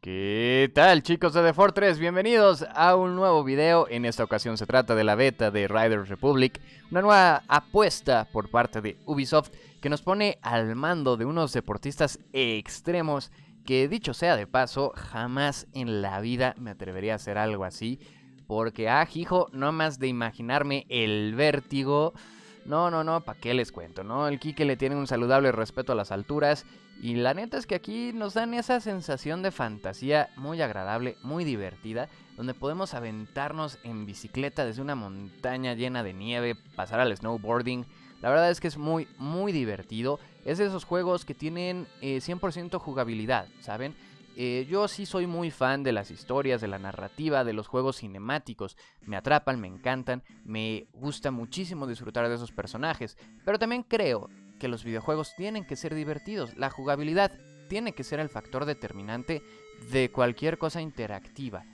¿Qué tal chicos de The Fortress? Bienvenidos a un nuevo video. En esta ocasión se trata de la beta de Riders Republic, una nueva apuesta por parte de Ubisoft que nos pone al mando de unos deportistas extremos que dicho sea de paso, jamás en la vida me atrevería a hacer algo así. Porque, ah, hijo, no más de imaginarme el vértigo no, no, no, ¿para qué les cuento? ¿No? El Kike le tiene un saludable respeto a las alturas. Y la neta es que aquí nos dan esa sensación de fantasía muy agradable, muy divertida, donde podemos aventarnos en bicicleta desde una montaña llena de nieve, pasar al snowboarding. La verdad es que es muy, muy divertido. Es de esos juegos que tienen 100% eh, jugabilidad, ¿saben? Eh, yo sí soy muy fan de las historias, de la narrativa, de los juegos cinemáticos. Me atrapan, me encantan, me gusta muchísimo disfrutar de esos personajes. Pero también creo que los videojuegos tienen que ser divertidos. La jugabilidad tiene que ser el factor determinante de cualquier cosa interactiva.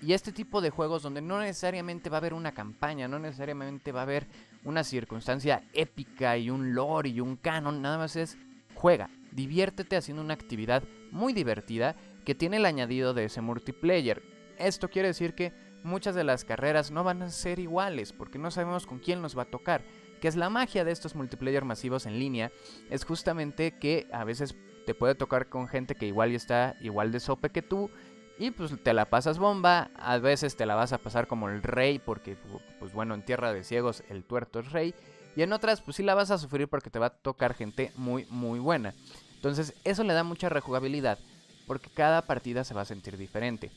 Y este tipo de juegos donde no necesariamente va a haber una campaña, no necesariamente va a haber una circunstancia épica y un lore y un canon, nada más es juega, diviértete haciendo una actividad muy divertida que tiene el añadido de ese multiplayer. Esto quiere decir que muchas de las carreras no van a ser iguales porque no sabemos con quién nos va a tocar. Que es la magia de estos multiplayer masivos en línea, es justamente que a veces te puede tocar con gente que igual está igual de sope que tú y pues te la pasas bomba, a veces te la vas a pasar como el rey porque pues bueno, en tierra de ciegos el tuerto es rey y en otras pues sí la vas a sufrir porque te va a tocar gente muy muy buena. Entonces eso le da mucha rejugabilidad porque cada partida se va a sentir diferente.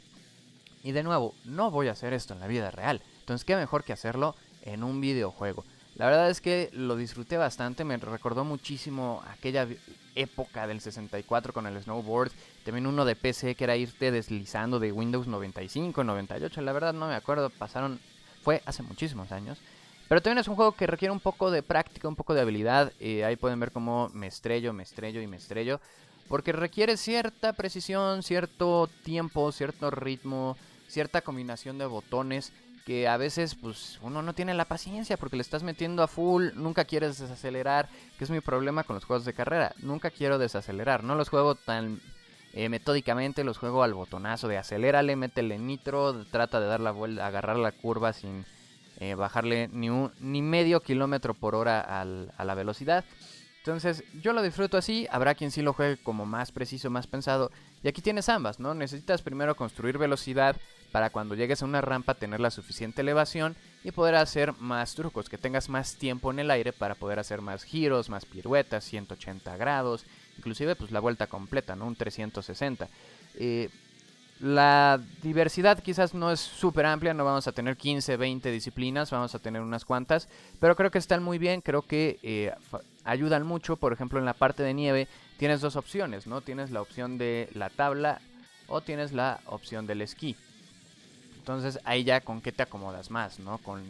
Y de nuevo, no voy a hacer esto en la vida real, entonces qué mejor que hacerlo en un videojuego. La verdad es que lo disfruté bastante, me recordó muchísimo aquella época del 64 con el snowboard, también uno de PC que era irte deslizando de Windows 95, 98, la verdad no me acuerdo, pasaron, fue hace muchísimos años. Pero también es un juego que requiere un poco de práctica, un poco de habilidad. Eh, ahí pueden ver cómo me estrello, me estrello y me estrello. Porque requiere cierta precisión, cierto tiempo, cierto ritmo, cierta combinación de botones que a veces pues uno no tiene la paciencia porque le estás metiendo a full, nunca quieres desacelerar, que es mi problema con los juegos de carrera, nunca quiero desacelerar, no los juego tan eh, metódicamente, los juego al botonazo de acelérale, métele nitro, trata de dar la vuelta, agarrar la curva sin eh, bajarle ni, un, ni medio kilómetro por hora a la velocidad. Entonces, yo lo disfruto así, habrá quien sí lo juegue como más preciso, más pensado. Y aquí tienes ambas, ¿no? Necesitas primero construir velocidad para cuando llegues a una rampa tener la suficiente elevación y poder hacer más trucos, que tengas más tiempo en el aire para poder hacer más giros, más piruetas, 180 grados, inclusive pues la vuelta completa, ¿no? Un 360. Eh, la diversidad quizás no es súper amplia, no vamos a tener 15, 20 disciplinas, vamos a tener unas cuantas, pero creo que están muy bien, creo que eh, ayudan mucho, por ejemplo en la parte de nieve tienes dos opciones, ¿no? Tienes la opción de la tabla o tienes la opción del esquí. Entonces ahí ya con qué te acomodas más, ¿no? Con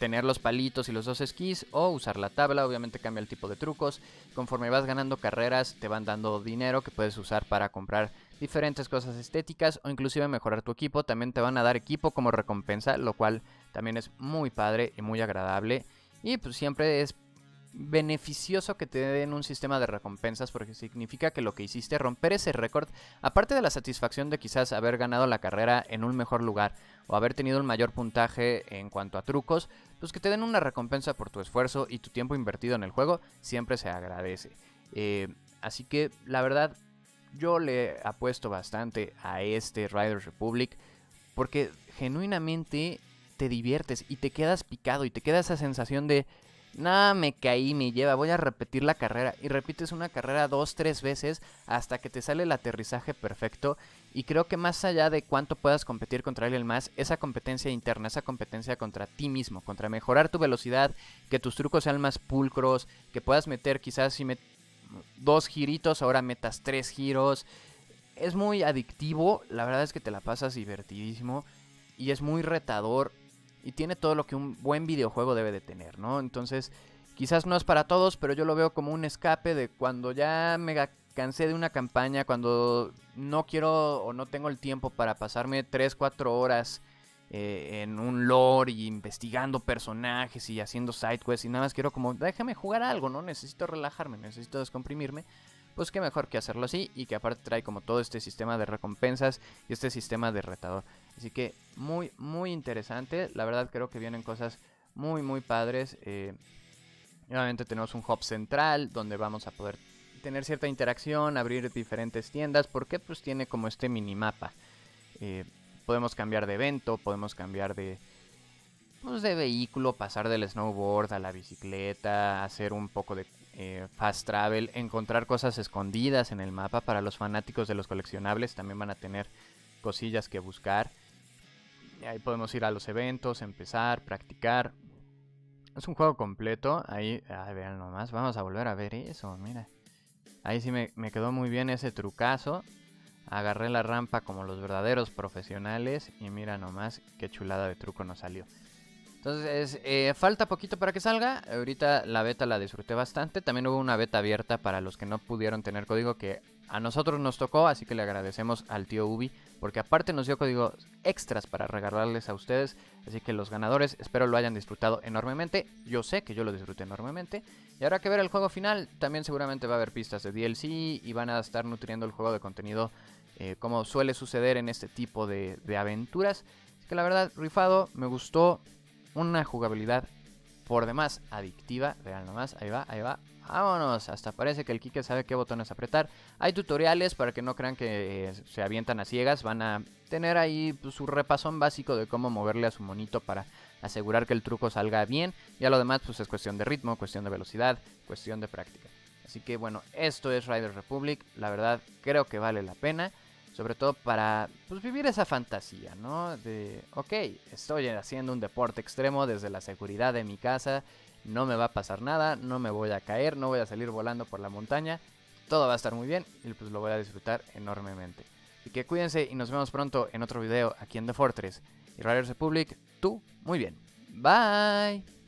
tener los palitos y los dos esquís o usar la tabla, obviamente cambia el tipo de trucos. Conforme vas ganando carreras te van dando dinero que puedes usar para comprar diferentes cosas estéticas o inclusive mejorar tu equipo. También te van a dar equipo como recompensa, lo cual también es muy padre y muy agradable. Y pues siempre es beneficioso que te den un sistema de recompensas porque significa que lo que hiciste, romper ese récord, aparte de la satisfacción de quizás haber ganado la carrera en un mejor lugar o haber tenido un mayor puntaje en cuanto a trucos, pues que te den una recompensa por tu esfuerzo y tu tiempo invertido en el juego, siempre se agradece. Eh, así que la verdad yo le apuesto bastante a este Riders Republic porque genuinamente te diviertes y te quedas picado y te queda esa sensación de, nada, me caí, me lleva, voy a repetir la carrera y repites una carrera dos, tres veces hasta que te sale el aterrizaje perfecto y creo que más allá de cuánto puedas competir contra alguien más, esa competencia interna, esa competencia contra ti mismo, contra mejorar tu velocidad, que tus trucos sean más pulcros, que puedas meter quizás si me dos giritos, ahora metas tres giros. Es muy adictivo, la verdad es que te la pasas divertidísimo y es muy retador y tiene todo lo que un buen videojuego debe de tener, ¿no? Entonces, quizás no es para todos, pero yo lo veo como un escape de cuando ya me cansé de una campaña, cuando no quiero o no tengo el tiempo para pasarme 3, 4 horas eh, en un lore y investigando personajes y haciendo sidequests y nada más quiero como déjame jugar algo, ¿no? Necesito relajarme, necesito descomprimirme. Pues qué mejor que hacerlo así y que aparte trae como todo este sistema de recompensas y este sistema de retador. Así que muy, muy interesante. La verdad creo que vienen cosas muy, muy padres. Eh, nuevamente tenemos un hub central donde vamos a poder tener cierta interacción, abrir diferentes tiendas, porque pues tiene como este minimapa. Eh, podemos cambiar de evento, podemos cambiar de, pues, de vehículo, pasar del snowboard a la bicicleta, hacer un poco de eh, fast travel, encontrar cosas escondidas en el mapa. Para los fanáticos de los coleccionables también van a tener cosillas que buscar. ahí podemos ir a los eventos, empezar, practicar. Es un juego completo. Ahí, vean nomás. Vamos a volver a ver eso, mira. Ahí sí me, me quedó muy bien ese trucazo. Agarré la rampa como los verdaderos profesionales. Y mira nomás qué chulada de truco nos salió. Entonces, eh, falta poquito para que salga. Ahorita la beta la disfruté bastante. También hubo una beta abierta para los que no pudieron tener código que a nosotros nos tocó. Así que le agradecemos al tío Ubi. Porque aparte nos dio códigos extras para regalarles a ustedes. Así que los ganadores espero lo hayan disfrutado enormemente. Yo sé que yo lo disfruté enormemente. Y habrá que ver el juego final. También seguramente va a haber pistas de DLC. Y van a estar nutriendo el juego de contenido. Eh, como suele suceder en este tipo de, de aventuras. Así que la verdad, rifado, me gustó una jugabilidad por demás adictiva. Vean nomás, ahí va, ahí va. Vámonos, hasta parece que el Kike sabe qué botones apretar. Hay tutoriales para que no crean que eh, se avientan a ciegas. Van a tener ahí pues, su repasón básico de cómo moverle a su monito para asegurar que el truco salga bien. Y a lo demás pues es cuestión de ritmo, cuestión de velocidad, cuestión de práctica. Así que bueno, esto es Rider Republic. La verdad creo que vale la pena. Sobre todo para pues, vivir esa fantasía, ¿no? De, ok, estoy haciendo un deporte extremo desde la seguridad de mi casa, no me va a pasar nada, no me voy a caer, no voy a salir volando por la montaña, todo va a estar muy bien y pues lo voy a disfrutar enormemente. Así que cuídense y nos vemos pronto en otro video aquí en The Fortress. Y Riders Republic, tú, muy bien. Bye.